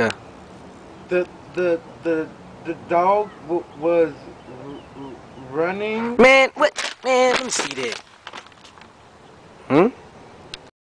Yeah. The the the the dog was running. Man, what? Man, let me see that.